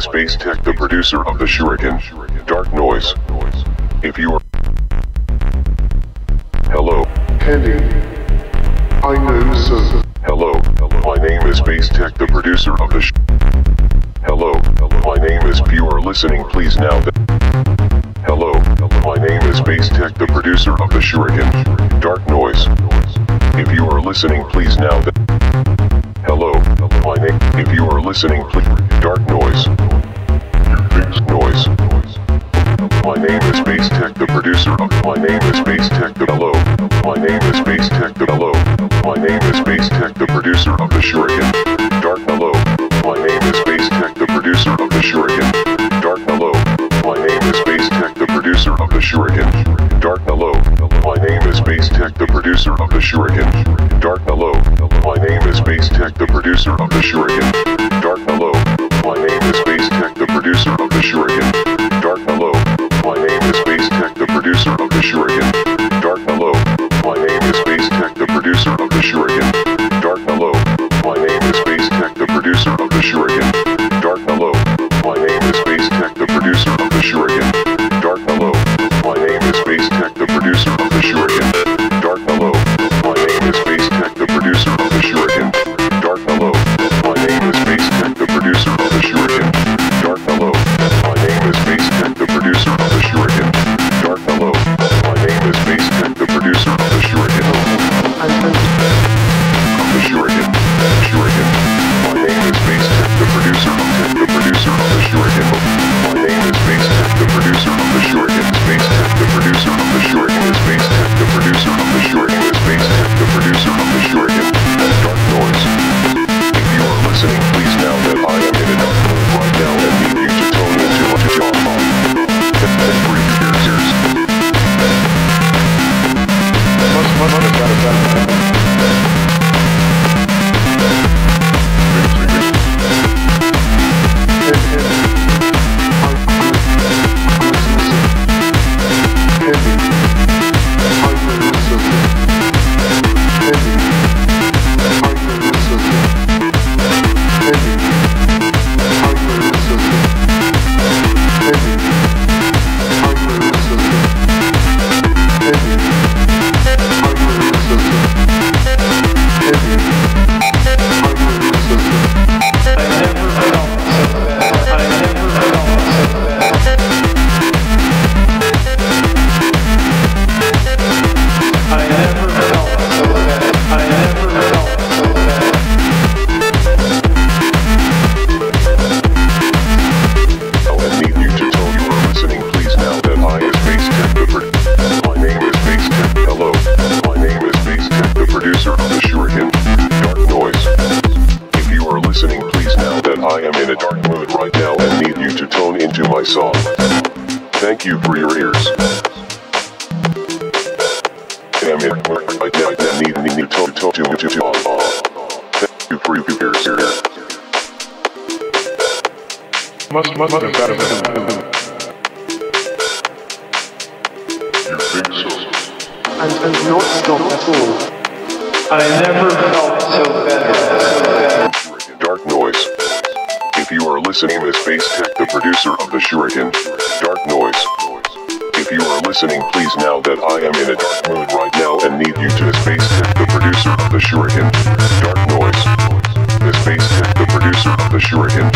is Basetech, the producer of the Shuriken. Dark Noise. If you are. Hello. Kenny. I know, sir. Hello. My name is Basetech, the producer of the. Hello. My name is. If you are listening, please now. Hello. My name is Basetech, the producer of the Shuriken. Dark Noise. If you are listening, please now. Hello. My name. If you are listening, please. Dark Noise. Noise. My name is Basetech, the producer of. My name is Basetech, the hello. My name is Basetech, the hello. My name is Basetech, the producer of the Shuriken. Dark hello. My name is Basetech, the producer of the Shuriken. Dark hello. My name is Basetech, the producer of the Shuriken. Dark hello. My name is Basetech, the producer of the Shuriken. Dark hello. My name is Basetech, the producer of the Shuriken. this you're. the short in space the producer of the show. Dark mood right now and need you to tone into my song. Thank you for your ears. I a mood right now and need need you to tone to to to to. Thank you for your ears. must, must, must, must, You think so? and, and not stop at all. I never felt so better. If you are listening, Miss Bass Tech, the producer of the Shuriken. Dark Noise. If you are listening, please know that I am in a dark mood right now and need you to Bass Tech, the producer of the Shuriken. Dark Noise. Bass Tech, the producer of the Shuriken.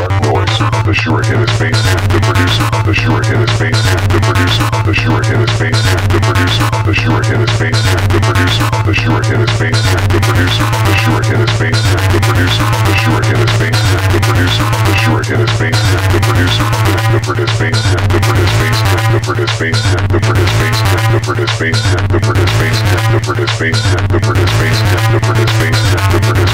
Dark Noise the Shuriken is Basetech, the producer of the Shuriken is Basetech, the producer of the Shuriken is Basetech, the producer of the Shuriken is Basetech, the producer of the Shuriken is Basetech, the producer of the Shuriken is Basetech, the producer of the Shuriken is the producer the Shuriken is Basetech, the producer the produce Tech, the produce Tech, the produce Tech, the produce Tech, the produce Tech, the produce Tech, the produce Tech, the produce Tech, the produce Tech, the produce Tech, the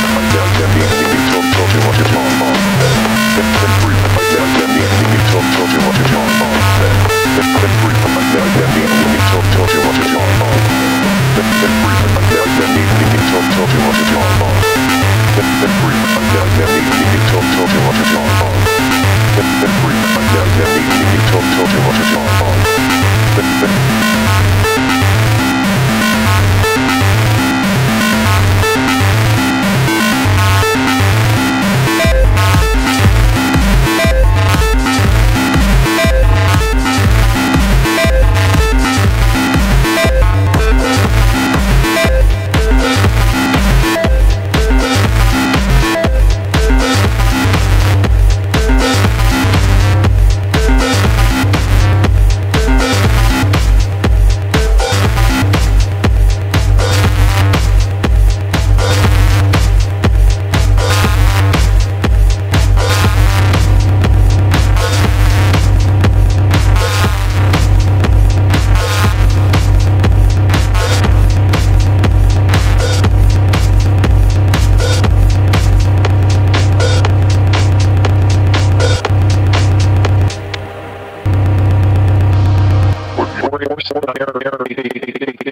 heart. Let